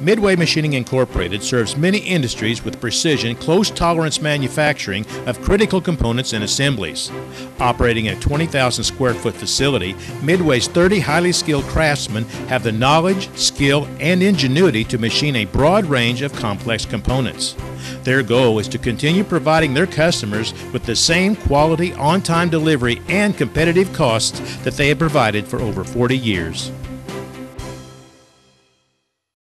Midway Machining Incorporated serves many industries with precision, close tolerance manufacturing of critical components and assemblies. Operating a 20,000 square foot facility, Midway's 30 highly skilled craftsmen have the knowledge, skill, and ingenuity to machine a broad range of complex components. Their goal is to continue providing their customers with the same quality, on time delivery, and competitive costs that they have provided for over 40 years.